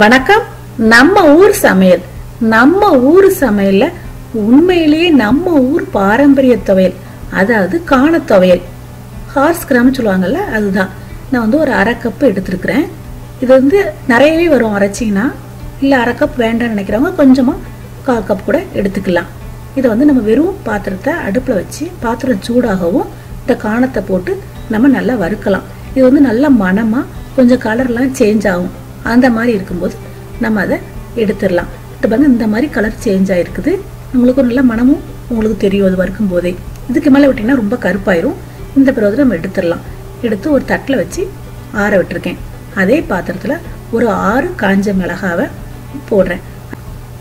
வணக்கம். நம்ம ஊர் சமையல். நம்ம ஊர் சமையல்ல உண்மையிலேயே நம்ம ஊர் பாரம்பரிய துவையல். அதாவது காண துவையல். ஹார்ஸ் கிராம் சொல்லுவாங்கல்ல அதுதான். நான் வந்து ஒரு அரை கப்பு எடுத்துருக்குறேன். இது வந்து நிறையவே வரும் அரைச்சிங்கன்னா. இல்லை அரை கப் வேண்டாம்னு நினைக்கிறவங்க கொஞ்சமாக கால் கப் கூட எடுத்துக்கலாம். இதை வந்து நம்ம வெறும் பாத்திரத்தை அடுப்பில் வச்சு பாத்திரம் சூடாகவும் இந்த காணத்தை போட்டு நம்ம நல்லா வறுக்கலாம். இது வந்து நல்லா மனமாக கொஞ்சம் கலர்லாம் சேஞ்ச் ஆகும். அந்த மாதிரி இருக்கும்போது நம்ம அதை எடுத்துடலாம். இது பாருங்கள் இந்த மாதிரி கலர் சேஞ்ச் ஆகிருக்குது உங்களுக்கு நல்ல மனமும் உங்களுக்கு தெரியும் அது வறுக்கும் போதே. இதுக்கு மேலே விட்டிங்கன்னா ரொம்ப கருப்பாயிரும். இந்த பிறகு நம்ம எடுத்துடலாம். எடுத்து ஒரு தட்டில் வச்சு ஆற விட்டுருக்கேன். அதே பாத்திரத்தில் ஒரு ஆறு காஞ்ச மிளகாவை போடுறேன்.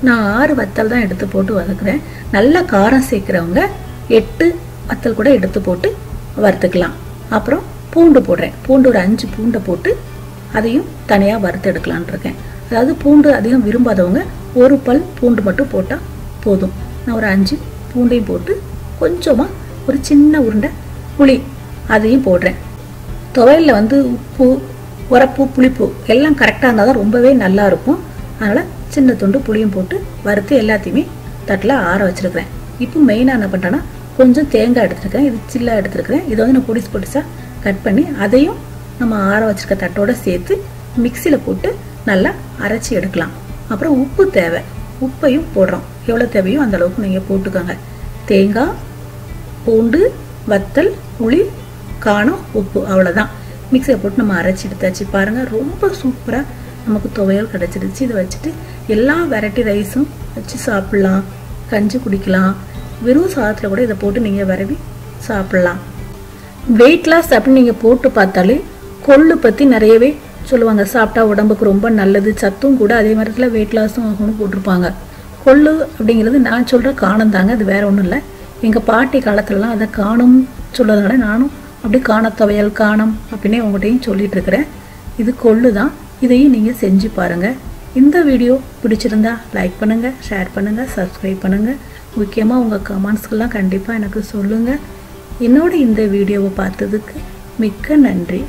நான் ஆறு வத்தல் தான் எடுத்து போட்டு வதக்குறேன். நல்லா காரம் சேர்க்குறவங்க எட்டு வத்தல் கூட எடுத்து போட்டு வறுத்துக்கலாம். அப்புறம் பூண்டு போடுறேன். பூண்டு ஒரு அஞ்சு பூண்டை போட்டு அதையும் தனியாக வறுத்து எடுக்கலான் இருக்கேன் அதாவது பூண்டு அதிகம் விரும்பாதவங்க ஒரு பல் பூண்டு மட்டும் போட்டால் போதும். நான் ஒரு அஞ்சு பூண்டையும் போட்டு கொஞ்சமாக ஒரு சின்ன உருண்டை புளி அதையும் போடுறேன். துவையலில் வந்து உப்பு உரப்பு புளிப்பு எல்லாம் கரெக்டாக இருந்தால் தான் ரொம்பவே நல்லா இருக்கும். அதனால் சின்ன துண்டு புளியும் போட்டு வறுத்து எல்லாத்தையுமே தட்டில் ஆற வச்சுருக்கிறேன். இப்போ மெயினாக என்ன பண்ணுறேன்னா கொஞ்சம் தேங்காய் எடுத்துருக்கேன். இது சில்லாக எடுத்துருக்கிறேன். இதை வந்து நான் பொடிசு பொடிசாக கட் பண்ணி அதையும் நம்ம ஆற வச்சுருக்க தட்டோட சேர்த்து மிக்சியில் போட்டு நல்லா அரைச்சி எடுக்கலாம். அப்புறம் உப்பு தேவை. உப்பையும் போடுறோம். எவ்வளோ தேவையோ அந்த அளவுக்கு நீங்கள் போட்டுக்கோங்க. தேங்காய் பூண்டு வத்தல் புளி காணம் உப்பு அவ்வளோதான் மிக்சியில் போட்டு நம்ம அரைச்சி எடுத்தாச்சு. பாருங்கள் ரொம்ப சூப்பராக நமக்கு துவையல் கிடச்சிருச்சு. இதை வச்சுட்டு எல்லா வெரைட்டி ரைஸும் வச்சு சாப்பிட்லாம். கஞ்சி குடிக்கலாம். வெறும் சாதத்தில் கூட இதை போட்டு நீங்கள் விரவி சாப்பிட்லாம். வெயிட் லாஸ் அப்படின்னு நீங்கள் போட்டு பார்த்தாலே கொள்ளு பற்றி நிறையவே சொல்லுவாங்க. சாப்பிட்டா உடம்புக்கு ரொம்ப நல்லது. சத்தும் கூட அதே மாதிரி வெயிட் லாஸும் ஆகும்னு போட்டிருப்பாங்க. கொள்ளு அப்படிங்கிறது நான் சொல்கிற காணம் தாங்க. அது வேற ஒன்றும் இல்லை. எங்கள் பாட்டி காலத்துலலாம் அதை காணும் சொல்லதுனால நானும் அப்படி காண துவையல் காணம் அப்படின்னே உங்கள்கிட்டையும் சொல்லிட்டு இருக்கிறேன். இது கொள்ளு தான். இதையும் நீங்கள் செஞ்சு பாருங்கள் இந்த வீடியோ பிடிச்சிருந்தா லைக் பண்ணுங்கள் ஷேர் பண்ணுங்கள் சப்ஸ்கிரைப் பண்ணுங்கள் முக்கியமாக உங்கள் கமெண்ட்ஸ்க்கெல்லாம் கண்டிப்பாக எனக்கு சொல்லுங்கள் என்னோட இந்த வீடியோவை பார்த்ததுக்கு மிக்க நன்றி.